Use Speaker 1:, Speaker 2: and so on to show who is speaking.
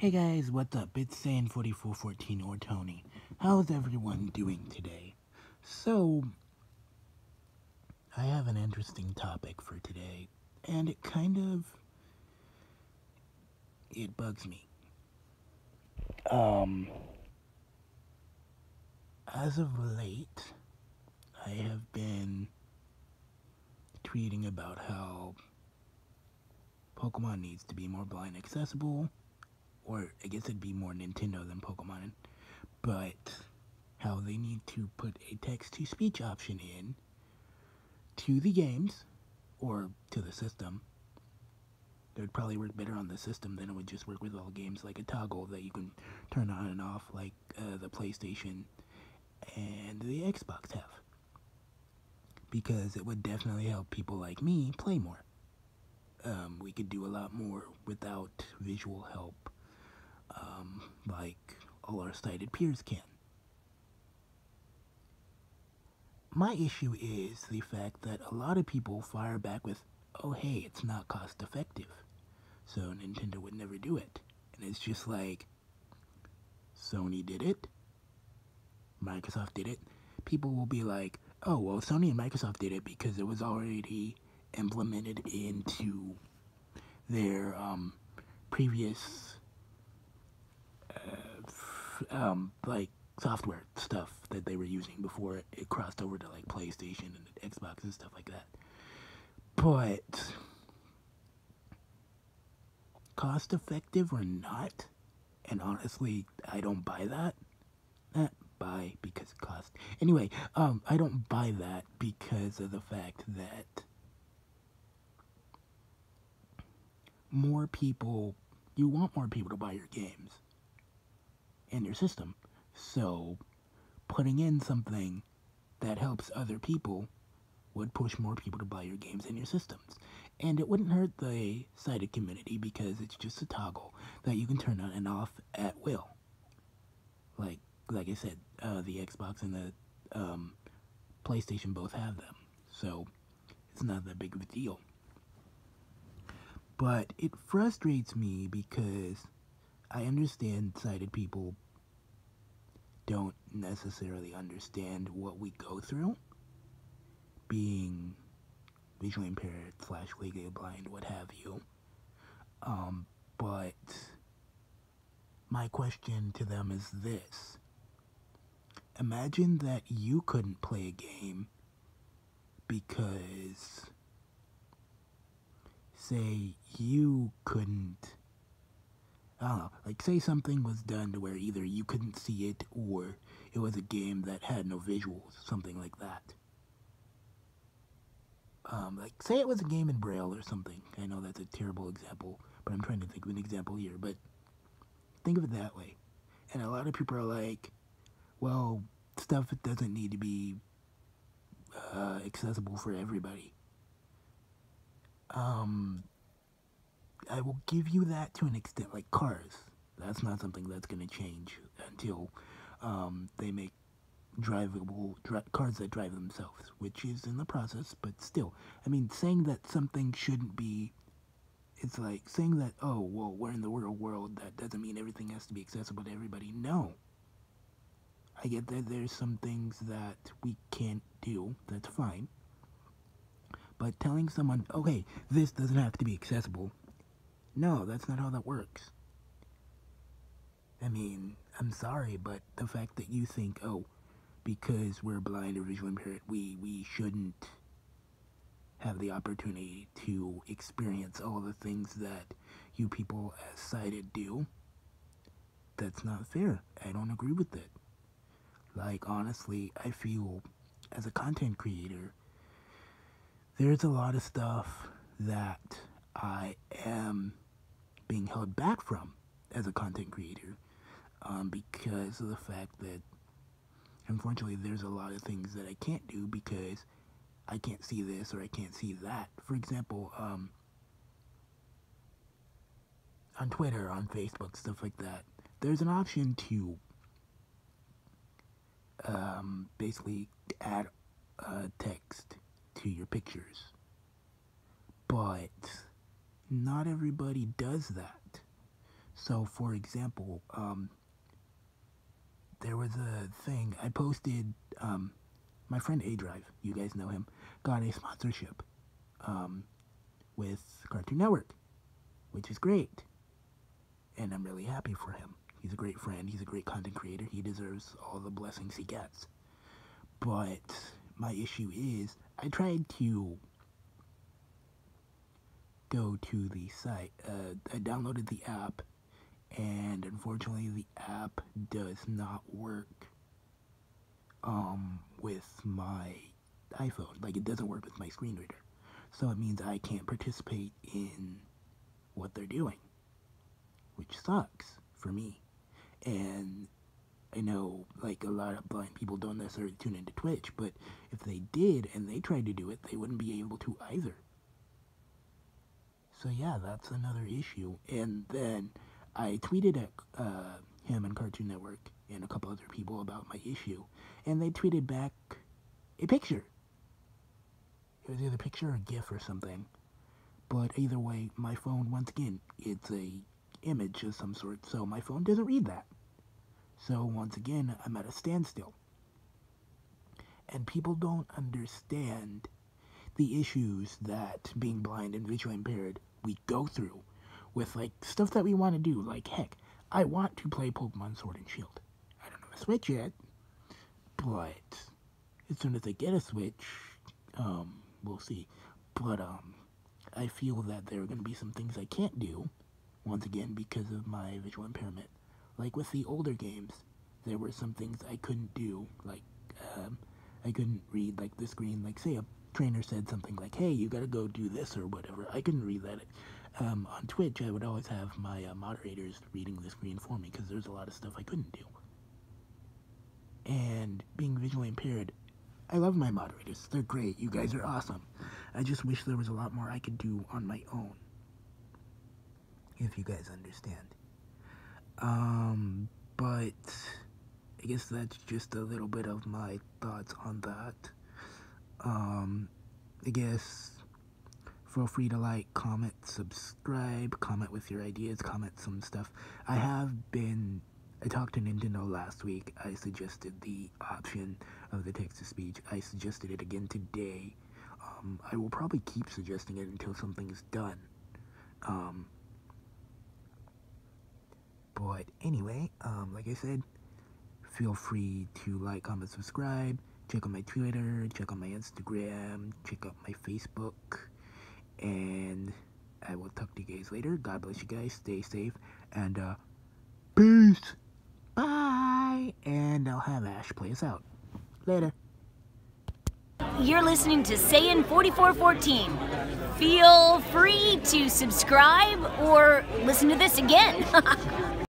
Speaker 1: Hey guys, what's up? It's Saiyan4414 or Tony. How's everyone doing today? So, I have an interesting topic for today, and it kind of it bugs me. Um as of late, I have been tweeting about how Pokemon needs to be more blind accessible or I guess it'd be more Nintendo than Pokemon, but how they need to put a text to speech option in to the games or to the system. It would probably work better on the system than it would just work with all games like a toggle that you can turn on and off like uh, the PlayStation and the Xbox have. Because it would definitely help people like me play more. Um, we could do a lot more without visual help um, like all our sighted peers can. My issue is the fact that a lot of people fire back with, oh hey, it's not cost effective, so Nintendo would never do it. And it's just like, Sony did it, Microsoft did it. People will be like, oh, well, Sony and Microsoft did it because it was already implemented into their um, previous um, like software stuff that they were using before it, it crossed over to like PlayStation and Xbox and stuff like that. But cost effective or not, and honestly, I don't buy that. Eh, buy because cost. Anyway, um, I don't buy that because of the fact that more people, you want more people to buy your games in your system. So, putting in something that helps other people would push more people to buy your games in your systems. And it wouldn't hurt the sighted community because it's just a toggle that you can turn on and off at will. Like, like I said, uh, the Xbox and the um, PlayStation both have them, so it's not that big of a deal. But it frustrates me because I understand sighted people don't necessarily understand what we go through, being visually impaired slash legally blind, what have you. Um, but my question to them is this. Imagine that you couldn't play a game because, say, you couldn't I don't know, like say something was done to where either you couldn't see it or it was a game that had no visuals, something like that. Um, like say it was a game in Braille or something. I know that's a terrible example, but I'm trying to think of an example here. But think of it that way. And a lot of people are like, well, stuff doesn't need to be uh, accessible for everybody. Um, I will give you that to an extent, like cars. That's not something that's going to change until um, they make drivable dri cars that drive themselves, which is in the process, but still. I mean, saying that something shouldn't be, it's like saying that, oh, well, we're in the real world, that doesn't mean everything has to be accessible to everybody. No. I get that there's some things that we can't do, that's fine. But telling someone, okay, this doesn't have to be accessible, no, that's not how that works. I mean, I'm sorry, but the fact that you think, oh, because we're blind or visually impaired, we, we shouldn't have the opportunity to experience all the things that you people as sighted do, that's not fair. I don't agree with it. Like, honestly, I feel as a content creator, there's a lot of stuff that I am being held back from as a content creator um, because of the fact that unfortunately there's a lot of things that I can't do because I can't see this or I can't see that. For example, um, on Twitter, on Facebook, stuff like that, there's an option to um, basically add uh, text to your pictures. But not everybody does that. So, for example, um, there was a thing I posted. Um, my friend ADrive, you guys know him, got a sponsorship um, with Cartoon Network, which is great. And I'm really happy for him. He's a great friend, he's a great content creator, he deserves all the blessings he gets. But my issue is, I tried to go to the site. Uh, I downloaded the app, and unfortunately, the app does not work um, with my iPhone. Like, it doesn't work with my screen reader. So it means I can't participate in what they're doing, which sucks for me. And I know, like, a lot of blind people don't necessarily tune into Twitch, but if they did and they tried to do it, they wouldn't be able to either. So yeah, that's another issue. And then I tweeted at uh, him and Cartoon Network and a couple other people about my issue, and they tweeted back a picture. It was either a picture or a GIF or something. But either way, my phone, once again, it's a image of some sort, so my phone doesn't read that. So once again, I'm at a standstill. And people don't understand the issues that being blind and visually impaired we go through with like stuff that we want to do. Like heck, I want to play Pokemon Sword and Shield. I don't have a Switch yet, but as soon as I get a Switch, um, we'll see. But um, I feel that there are going to be some things I can't do once again because of my visual impairment. Like with the older games, there were some things I couldn't do. Like um, I couldn't read like the screen. Like say a trainer said something like, hey, you gotta go do this or whatever, I couldn't read that. Um, on Twitch, I would always have my uh, moderators reading the screen for me because there's a lot of stuff I couldn't do. And being visually impaired, I love my moderators. They're great. You guys are awesome. I just wish there was a lot more I could do on my own. If you guys understand. Um, but I guess that's just a little bit of my thoughts on that um, I guess feel free to like, comment, subscribe, comment with your ideas, comment some stuff. I have been, I talked to Nintendo last week. I suggested the option of the text-to-speech. I suggested it again today. Um, I will probably keep suggesting it until something's done. Um, but anyway, um, like I said, feel free to like, comment, subscribe check out my Twitter, check out my Instagram, check out my Facebook, and I will talk to you guys later. God bless you guys, stay safe, and uh, peace, bye, and I'll have Ash play us out. Later.
Speaker 2: You're listening to Saiyan 4414. Feel free to subscribe or listen to this again.